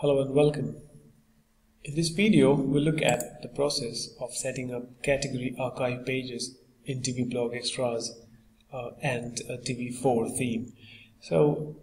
Hello and welcome. In this video, we'll look at the process of setting up category archive pages in Divi Blog Extras uh, and a Divi4 theme. So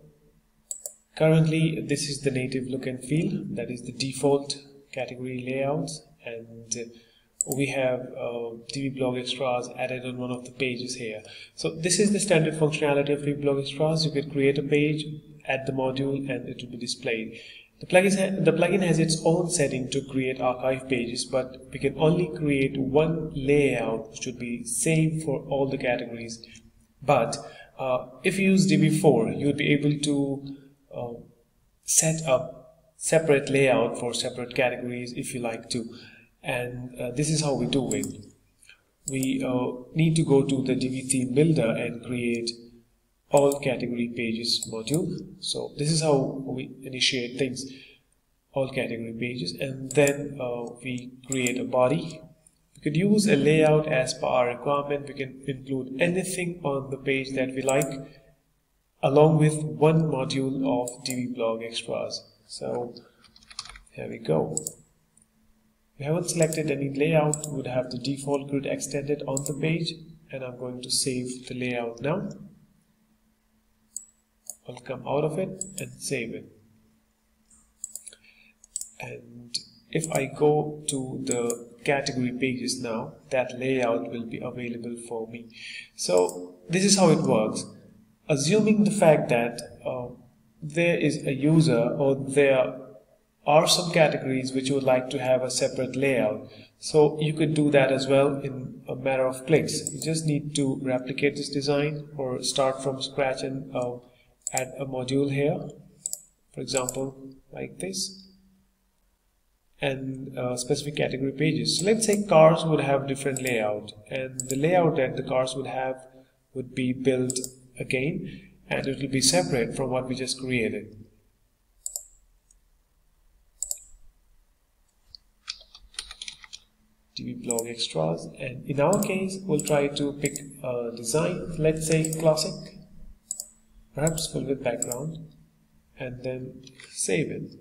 currently this is the native look and feel, that is the default category layouts and uh, we have uh, Divi Blog Extras added on one of the pages here. So this is the standard functionality of Divi Blog Extras. You can create a page, add the module and it will be displayed. The plugin, the plugin has its own setting to create archive pages, but we can only create one layout which should be same for all the categories. But uh, if you use Divi4, you would be able to uh, set up separate layout for separate categories if you like to. And uh, this is how we do it. We uh, need to go to the Divi theme builder and create all category pages module. So this is how we initiate things all category pages and then uh, we create a body. We could use a layout as per our requirement. We can include anything on the page that we like along with one module of Divi Blog extras. So here we go. We haven't selected any layout. Would have the default grid extended on the page and I'm going to save the layout now I'll come out of it and save it. And if I go to the category pages now that layout will be available for me. So this is how it works. Assuming the fact that uh, there is a user or there are some categories which you would like to have a separate layout. So you could do that as well in a matter of clicks. You just need to replicate this design or start from scratch and uh, add a module here for example like this and uh, specific category pages. So let's say cars would have different layout and the layout that the cars would have would be built again and it will be separate from what we just created. Divi Blog extras and in our case we'll try to pick a design. Let's say classic perhaps fill with background and then save it.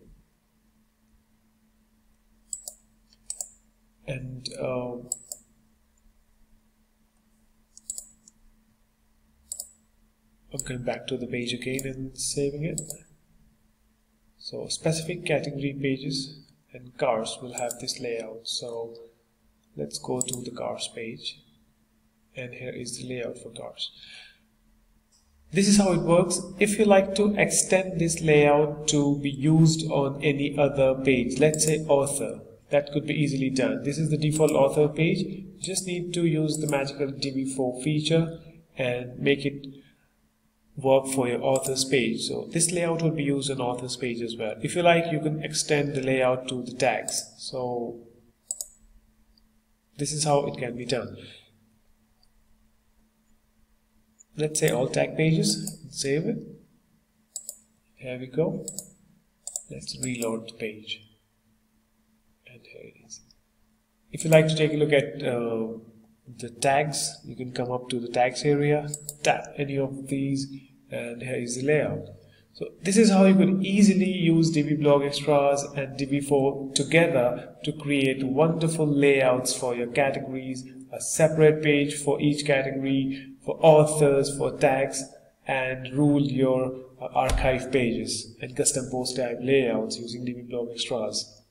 And uh, I'm going back to the page again and saving it. So specific category pages and cars will have this layout. So let's go to the cars page. And here is the layout for cars this is how it works. If you like to extend this layout to be used on any other page, let's say author, that could be easily done. This is the default author page. You just need to use the magical Divi4 feature and make it work for your author's page. So this layout would be used on author's page as well. If you like, you can extend the layout to the tags. So this is how it can be done let's say all tag pages save it. Here we go. Let's reload the page. And here it is. If you like to take a look at uh, the tags you can come up to the tags area tap any of these and here is the layout so this is how you could easily use Divi Blog Extras and Divi4 together to create wonderful layouts for your categories, a separate page for each category, for authors, for tags, and rule your uh, archive pages and custom post type layouts using Divi Blog Extras.